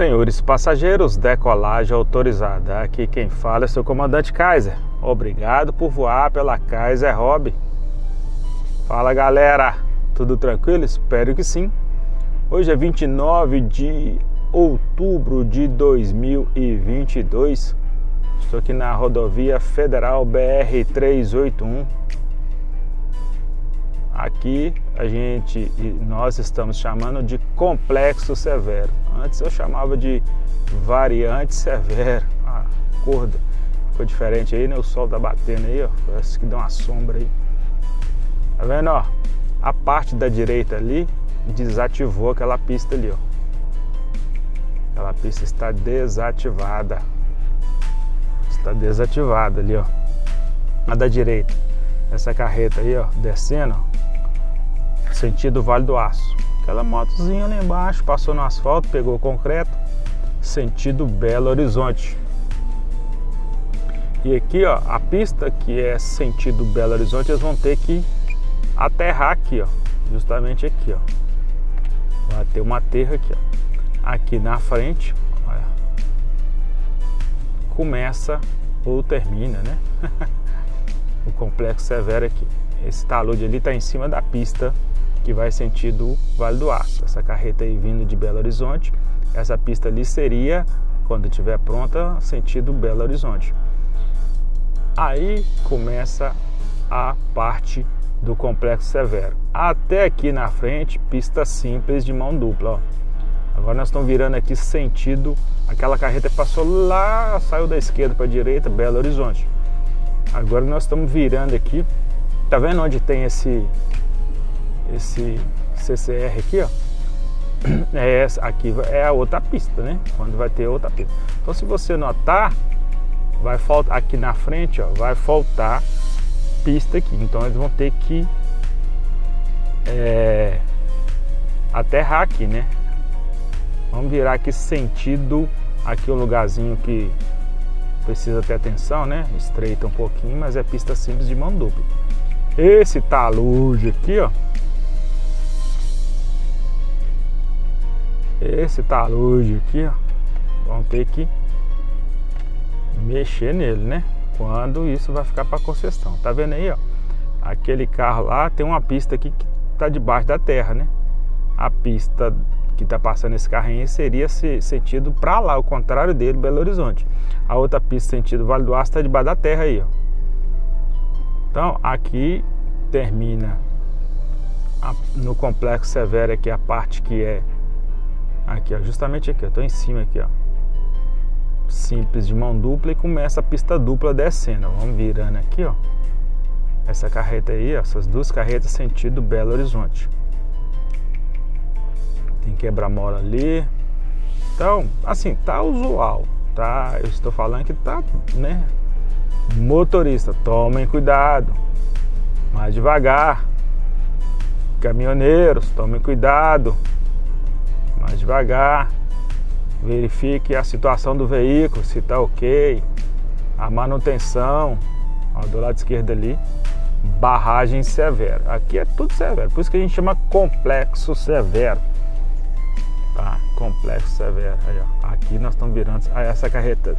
Senhores passageiros, decolagem autorizada. Aqui quem fala é seu comandante Kaiser. Obrigado por voar pela Kaiser Hobby. Fala galera, tudo tranquilo? Espero que sim. Hoje é 29 de outubro de 2022. Estou aqui na rodovia federal BR 381 Aqui a gente, nós estamos chamando de complexo severo. Antes eu chamava de variante severo. A cor ficou diferente aí, né? O sol tá batendo aí, ó. Parece que dá uma sombra aí. Tá vendo, ó? A parte da direita ali desativou aquela pista ali, ó. Aquela pista está desativada. Está desativada ali, ó. A da direita. Essa carreta aí, ó, descendo, ó sentido Vale do Aço. Aquela motozinha lá embaixo passou no asfalto, pegou concreto, sentido Belo Horizonte. E aqui, ó, a pista que é sentido Belo Horizonte, eles vão ter que aterrar aqui, ó, justamente aqui, ó. Vai ter uma terra aqui, ó. Aqui na frente, olha, começa ou termina, né? o complexo severo aqui. Esse talude ali está em cima da pista que vai sentido Vale do Aço. Essa carreta aí vindo de Belo Horizonte, essa pista ali seria, quando estiver pronta, sentido Belo Horizonte. Aí começa a parte do Complexo Severo. Até aqui na frente, pista simples de mão dupla. Ó. Agora nós estamos virando aqui sentido, aquela carreta passou lá, saiu da esquerda para a direita, Belo Horizonte. Agora nós estamos virando aqui, tá vendo onde tem esse esse CCR aqui, ó, é essa aqui é a outra pista, né? Quando vai ter outra pista. Então, se você notar, vai faltar aqui na frente, ó, vai faltar pista aqui. Então, eles vão ter que é, aterrar aqui, né? Vamos virar aqui sentido aqui um lugarzinho que precisa ter atenção, né? Estreita um pouquinho, mas é pista simples de mão dupla. Esse talude aqui, ó, Esse talude aqui, ó, vamos ter que mexer nele, né? Quando isso vai ficar para concessão. Tá vendo aí, ó? Aquele carro lá tem uma pista aqui que tá debaixo da terra, né? A pista que tá passando esse carrinho seria sentido para lá, o contrário dele, Belo Horizonte. A outra pista sentido Vale do Aço tá debaixo da terra aí, ó. Então, aqui termina a, no complexo severo aqui a parte que é Aqui, ó, justamente aqui, eu tô em cima aqui, ó. Simples de mão dupla e começa a pista dupla descendo. Vamos virando aqui, ó. Essa carreta aí, ó, essas duas carretas sentido Belo Horizonte. Tem quebra-mola ali. Então, assim, tá usual, tá? Eu estou falando que tá, né? Motorista, tomem cuidado. Mais devagar. Caminhoneiros, tomem cuidado mais devagar, verifique a situação do veículo, se está ok, a manutenção, ó, do lado esquerdo ali, barragem severa. Aqui é tudo severo, por isso que a gente chama complexo severo. Tá, complexo severo. Aí, ó, aqui nós estamos virando, essa carreta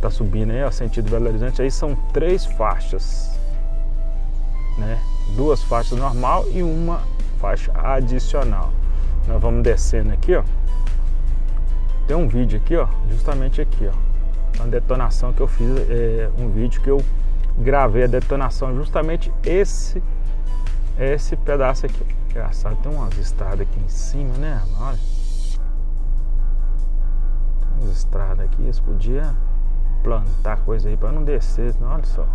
tá subindo aí, ó, sentido Belo Horizonte, aí são três faixas, né? Duas faixas normal e uma faixa adicional. Nós vamos descendo aqui, ó. Tem um vídeo aqui, ó, justamente aqui, ó. Uma detonação que eu fiz, é, um vídeo que eu gravei a detonação, justamente esse esse pedaço aqui. Engraçado, tem umas estradas aqui em cima, né? Olha. Tem umas estradas aqui, eles podiam plantar coisa aí para não descer, olha só.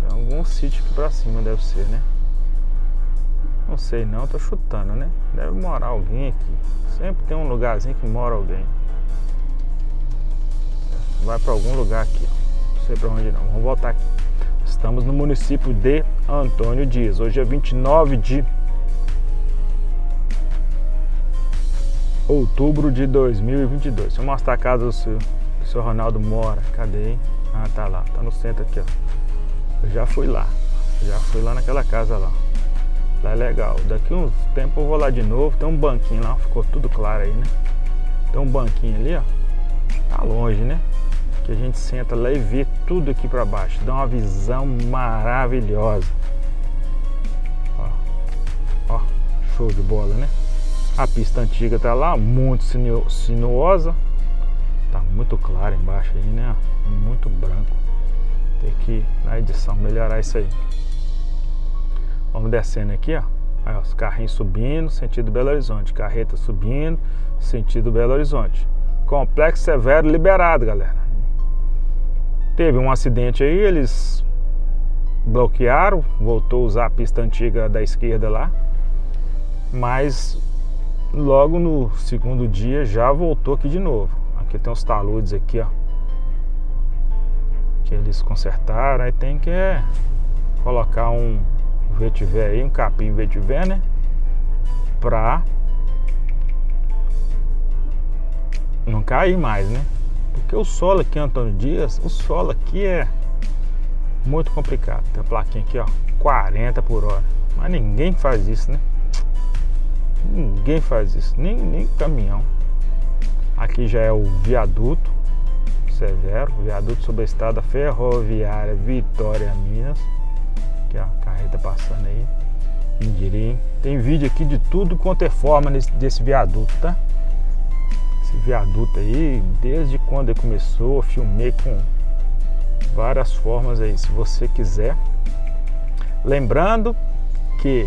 Tem algum sítio aqui pra cima, deve ser, né? Não sei não, tô chutando, né? Deve morar alguém aqui. Sempre tem um lugarzinho que mora alguém. Vai para algum lugar aqui, ó. Não sei para onde não. Vamos voltar aqui. Estamos no município de Antônio Dias. Hoje é 29 de outubro de 2022. Deixa eu mostrar a casa do seu Ronaldo mora. Cadê, hein? Ah, tá lá. Tá no centro aqui, ó. Eu já fui lá. Já fui lá naquela casa lá. Lá é legal. Daqui uns tempos eu vou lá de novo. Tem um banquinho lá, ficou tudo claro aí, né? Tem um banquinho ali, ó. Tá longe, né? Que a gente senta lá e vê tudo aqui para baixo. Dá uma visão maravilhosa. Ó, ó, show de bola, né? A pista antiga tá lá, muito sinuosa. Tá muito claro embaixo aí, né? Muito branco. Tem que na edição melhorar isso aí. Vamos descendo aqui, ó. Aí, ó, os carrinhos subindo, sentido Belo Horizonte. Carreta subindo, sentido Belo Horizonte. Complexo severo liberado, galera. Teve um acidente aí, eles bloquearam, voltou a usar a pista antiga da esquerda lá. Mas logo no segundo dia já voltou aqui de novo. Aqui tem os taludes aqui, ó. Que eles consertaram, aí tem que é, colocar um vetiver aí, um capim vetiver, né? Pra não cair mais, né? Porque o solo aqui, Antônio Dias, o solo aqui é muito complicado. Tem a plaquinha aqui, ó, 40 por hora. Mas ninguém faz isso, né? Ninguém faz isso, nem, nem caminhão. Aqui já é o viaduto severo, viaduto sobre a estrada ferroviária Vitória Minas. Aqui ó, carreta passando aí. Indirim. Tem vídeo aqui de tudo quanto é forma nesse, desse viaduto, tá? Esse viaduto aí, desde quando ele começou, filmei com várias formas aí, se você quiser. Lembrando que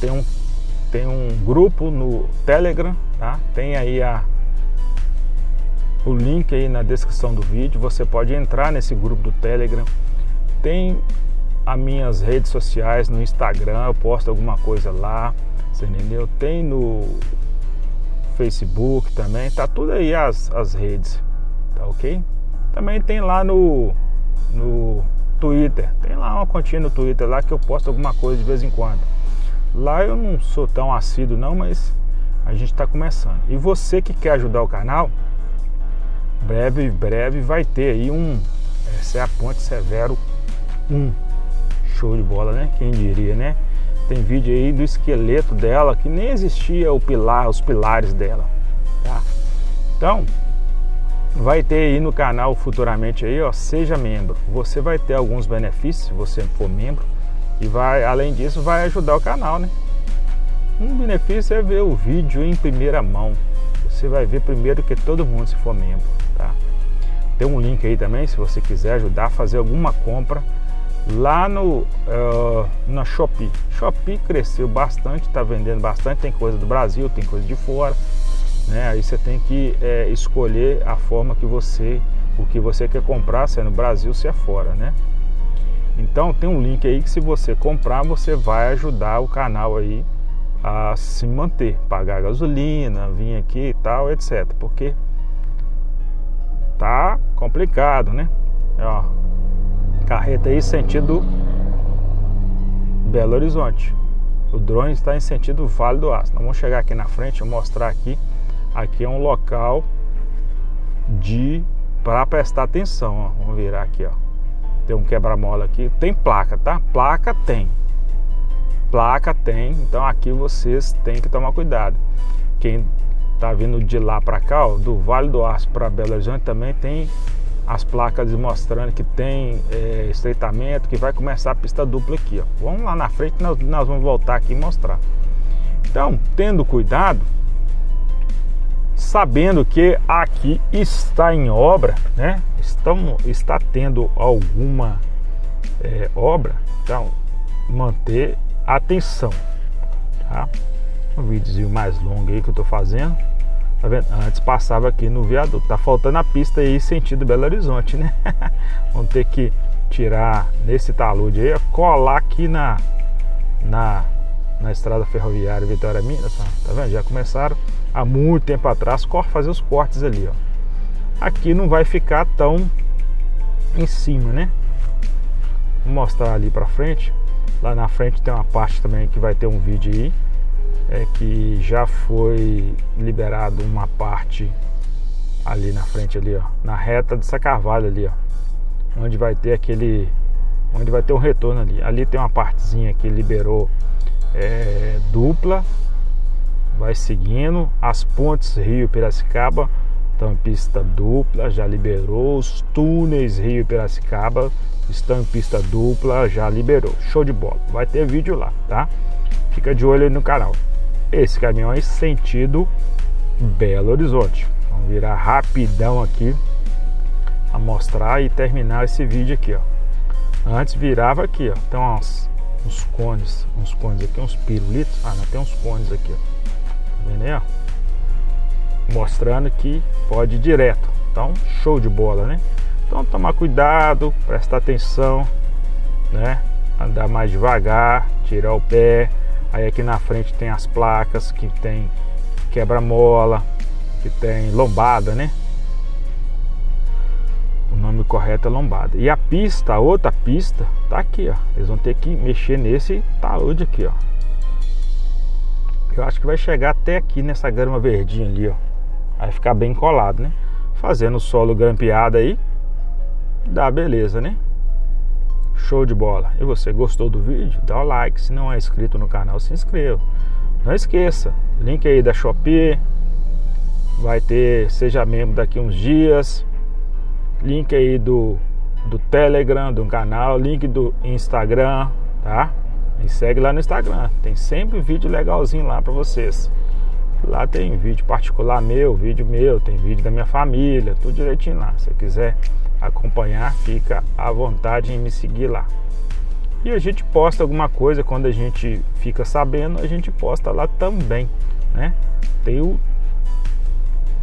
tem um, tem um grupo no Telegram, tá? Tem aí a, o link aí na descrição do vídeo. Você pode entrar nesse grupo do Telegram. Tem as minhas redes sociais no Instagram, eu posto alguma coisa lá, você entendeu? Tem no Facebook também, tá tudo aí as, as redes, tá ok? Também tem lá no, no Twitter, tem lá uma continha no Twitter lá que eu posto alguma coisa de vez em quando. Lá eu não sou tão assíduo não, mas a gente está começando. E você que quer ajudar o canal, breve, breve vai ter aí um, essa é a Ponte Severo 1 Show de bola, né? Quem diria, né? Tem vídeo aí do esqueleto dela que nem existia o pilar, os pilares dela, tá? Então, vai ter aí no canal futuramente aí, ó, seja membro. Você vai ter alguns benefícios se você for membro e vai, além disso, vai ajudar o canal, né? Um benefício é ver o vídeo em primeira mão. Você vai ver primeiro que todo mundo se for membro, tá? Tem um link aí também se você quiser ajudar a fazer alguma compra lá no uh, na Shopee. Shopee cresceu bastante, está vendendo bastante, tem coisa do Brasil, tem coisa de fora, né? Aí você tem que é, escolher a forma que você, o que você quer comprar, se é no Brasil, se é fora, né? Então tem um link aí que se você comprar, você vai ajudar o canal aí a se manter, pagar gasolina, vir aqui e tal, etc. Porque tá complicado, né? Ó, carreta aí sentido Belo Horizonte. O drone está em sentido Vale do Aço. Nós vamos chegar aqui na frente e mostrar aqui. Aqui é um local de para prestar atenção. Ó. Vamos virar aqui, ó. Tem um quebra-mola aqui. Tem placa, tá? Placa tem. Placa tem. Então aqui vocês têm que tomar cuidado. Quem tá vindo de lá para cá, ó, do Vale do Aço para Belo Horizonte também tem as placas mostrando que tem é, estreitamento, que vai começar a pista dupla aqui. Ó. Vamos lá na frente, nós, nós vamos voltar aqui e mostrar. Então, tendo cuidado, sabendo que aqui está em obra, né? Estão, está tendo alguma é, obra, então manter atenção, tá? Um vídeo mais longo aí que eu estou fazendo. Tá vendo? Antes passava aqui no viaduto. Tá faltando a pista aí sentido Belo Horizonte, né? Vamos ter que tirar nesse talude aí, colar aqui na, na, na estrada ferroviária Vitória Minas. Tá vendo? Já começaram há muito tempo atrás fazer os cortes ali, ó. Aqui não vai ficar tão em cima, né? Vou mostrar ali pra frente. Lá na frente tem uma parte também que vai ter um vídeo aí é que já foi liberado uma parte ali na frente ali, ó, na reta de Sacarvalho ali, ó, onde vai ter aquele, onde vai ter um retorno ali. Ali tem uma partezinha que liberou é, dupla, vai seguindo. As pontes Rio Piracicaba estão em pista dupla, já liberou. Os túneis Rio Piracicaba estão em pista dupla, já liberou. Show de bola. Vai ter vídeo lá, tá? Fica de olho aí no canal. Esse caminhão é sentido Belo Horizonte. Vamos virar rapidão aqui a mostrar e terminar esse vídeo aqui, ó. Antes virava aqui, ó. Tem uns, cones, uns cones aqui, uns pirulitos. Ah, não tem uns cones aqui, ó. Tá vendo aí, ó? Mostrando que pode ir direto. Então, show de bola, né? Então, tomar cuidado, prestar atenção, né? Andar mais devagar, tirar o pé. Aí aqui na frente tem as placas que tem quebra-mola, que tem lombada, né? O nome correto é lombada. E a pista, a outra pista, tá aqui, ó. Eles vão ter que mexer nesse talude aqui, ó. Eu acho que vai chegar até aqui nessa grama verdinha ali, ó. Vai ficar bem colado, né? Fazendo o solo grampeado aí, dá beleza, né? Show de bola. E você gostou do vídeo? Dá o like. Se não é inscrito no canal, se inscreva. Não esqueça, link aí da Shopee. Vai ter, seja membro daqui uns dias link aí do, do Telegram, do canal, link do Instagram, tá? Me segue lá no Instagram, tem sempre vídeo legalzinho lá para vocês. Lá tem vídeo particular meu, vídeo meu, tem vídeo da minha família, tudo direitinho lá. Se você quiser acompanhar, fica à vontade em me seguir lá. E a gente posta alguma coisa quando a gente fica sabendo, a gente posta lá também, né? Tem o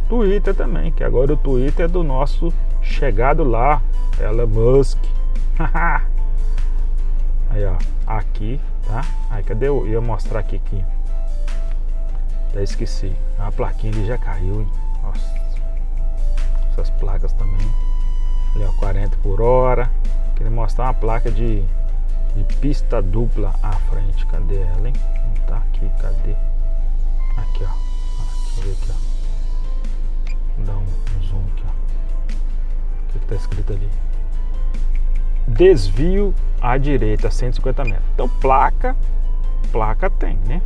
Twitter também, que agora o Twitter é do nosso chegado lá, Elon Musk. aí ó, aqui, tá? Aí cadê eu? ia mostrar aqui aqui. Já esqueci. A plaquinha ali já caiu, hein? Nossa. Essas placas também. Ali ó, 40 por hora. Queria mostrar uma placa de, de pista dupla à frente. Cadê ela, hein? Não tá aqui, cadê? Aqui, ó. Deixa eu ver aqui, ó. Vou dar um zoom aqui, ó que está escrito ali. Desvio à direita, 150 metros. Então, placa, placa tem, né?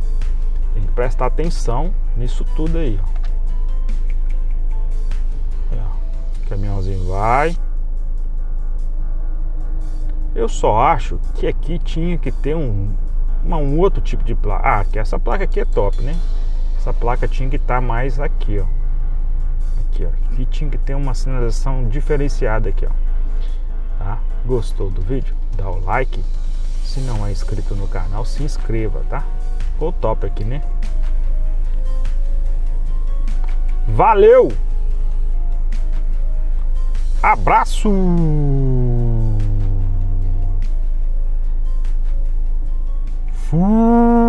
Tem que prestar atenção nisso tudo aí, ó. Ó. Caminhãozinho vai. Eu só acho que aqui tinha que ter um, uma, um outro tipo de placa. Ah, que essa placa aqui é top, né? Essa placa tinha que estar tá mais aqui, ó aqui, ó. Aqui tinha que ter uma sinalização diferenciada aqui, ó. Tá? Gostou do vídeo? Dá o like. Se não é inscrito no canal, se inscreva, tá? Ficou top aqui, né? Valeu! Abraço! Fui!